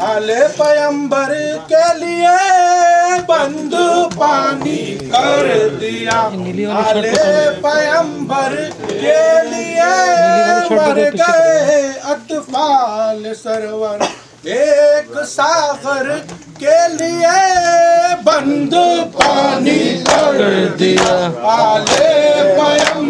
आले पयंबर के लिए बंद पानी कर दिया। आले पयंबर के लिए मर गए अतफाल सरवर। एक सागर के लिए बंद पानी कर दिया। आले पयंबर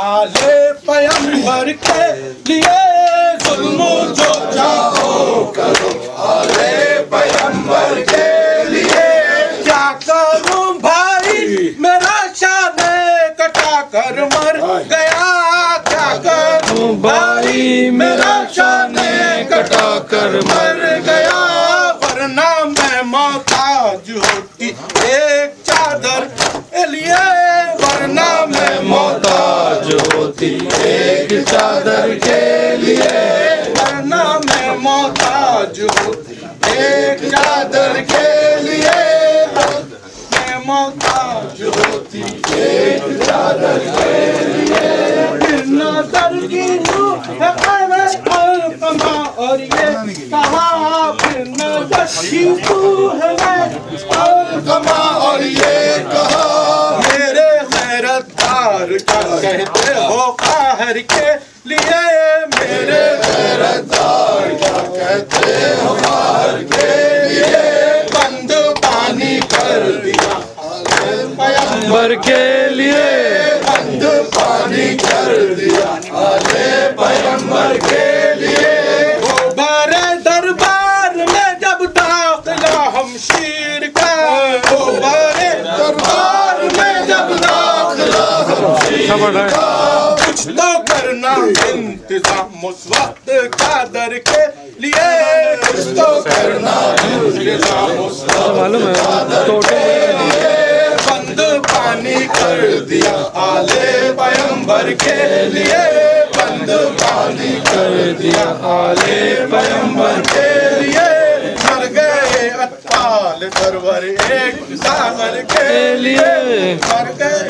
आले पयंबर के लिए जुल्म जो चाहो करो। आले पयंबर के लिए क्या करूँ भाई? मेरा शाने कटा कर मर गया। क्या करूँ भाई? मेरा शाने कटा कर मर गया। वरना मैं मोहताज होती एक चादर के लिए। वरना मैं मोहताज होती एक चादर के लिए। मैं मोहताज होती एक चादर के लिए। नज़र की है और ये कहा फिर नज़र की नूर है अलकमा और ये कहा मेरे का कहते हो काहर के लिए मेरे गैरतदार क्या कहते हो काहर के लिए? बंद पानी कर दिया। बर के लिए। कुछ तो करना इंतज़ाम उस वक्त कादर के लिए कुछ तो करना इंतज़ाम उस वक्त मालूम है टोटल बंद पानी कर दिया आले पयंबर के लिए बंद पानी कर दिया आले पयंबर के लिए मर गए अटपाल सरवर एक सागर के लिए मर गए